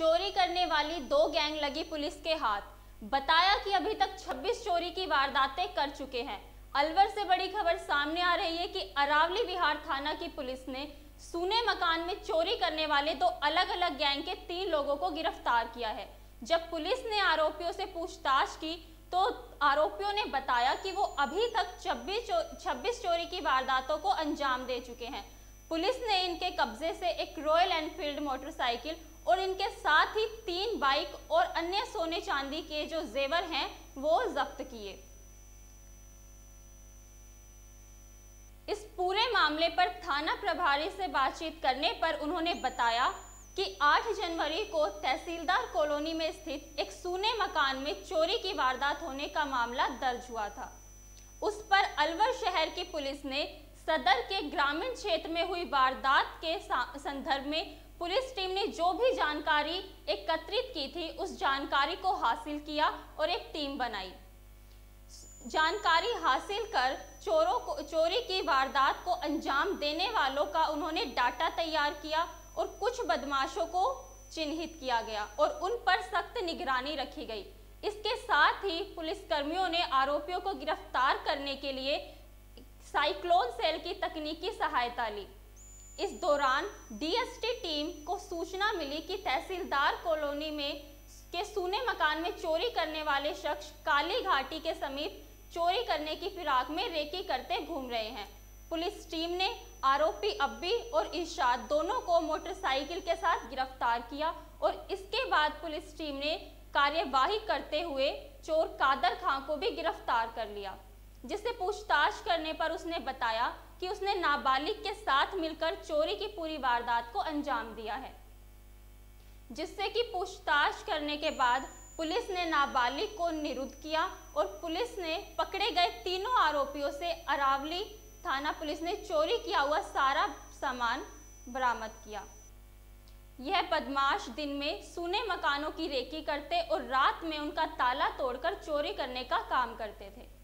चोरी करने वाली दो गैंग लगी पुलिस के हाथ। बताया कि अभी तक 26 चोरी की वारदातें कर चुके हैं। अलवर से बड़ी खबर सामने आ रही है कि अरावली विहार थाना की पुलिस ने सूने मकान में चोरी करने वाले दो अलग अलग गैंग के तीन लोगों को गिरफ़्तार किया है। जब पुलिस ने आरोपियों से पूछताछ की तो आरोपियों ने बताया कि वो अभी तक 26 चो, 26 चोरी की वारदातों को अंजाम दे चुके हैं। पुलिस ने इनके कब्जे से एक रॉयल एनफील्ड मोटरसाइकिल और इनके साथ ही तीन बाइक और अन्य सोने चांदी के जो जेवर हैं, वो जब्त किए। इस पूरे मामले पर थाना प्रभारी से बातचीत करने पर उन्होंने बताया कि 8 जनवरी को तहसीलदार कॉलोनी में स्थित एक सूने मकान में चोरी की वारदात होने का मामला दर्ज हुआ था। उस पर अलवर शहर की पुलिस ने सदर के ग्रामीण क्षेत्र में हुई वारदात के संदर्भ में पुलिस टीम ने जो भी जानकारी एकत्रित की थी, उस जानकारी को हासिल किया और एक टीम बनाई। जानकारी हासिल कर चोरों को, चोरी की वारदात को अंजाम देने वालों का उन्होंने डाटा तैयार किया और कुछ बदमाशों को चिन्हित किया गया और उन पर सख्त निगरानी रखी गई। इसके साथ ही पुलिसकर्मियों ने आरोपियों को गिरफ़्तार करने के लिए साइक्लोन सेल की तकनीकी सहायता ली। इस दौरान डीएसटी टीम को सूचना मिली कि तहसीलदार कॉलोनी में के सूने मकान में चोरी करने वाले शख्स काली घाटी के समीप चोरी करने की फिराक में रेकी करते घूम रहे हैं। पुलिस टीम ने आरोपी अब्बी और इर्शाद दोनों को मोटरसाइकिल के साथ गिरफ़्तार किया और इसके बाद पुलिस टीम ने कार्यवाही करते हुए चोर कादर खां को भी गिरफ़्तार कर लिया। जिससे पूछताछ करने पर उसने बताया कि उसने नाबालिग के साथ मिलकर चोरी की पूरी वारदात को अंजाम दिया है। जिससे कि पूछताछ करने के बाद पुलिस ने नाबालिग को निरुद्ध किया और पुलिस ने पकड़े गए तीनों आरोपियों से अरावली थाना पुलिस ने चोरी किया हुआ सारा सामान बरामद किया। यह बदमाश दिन में सुने मकानों की रेकी करते और रात में उनका ताला तोड़कर चोरी करने का काम करते थे।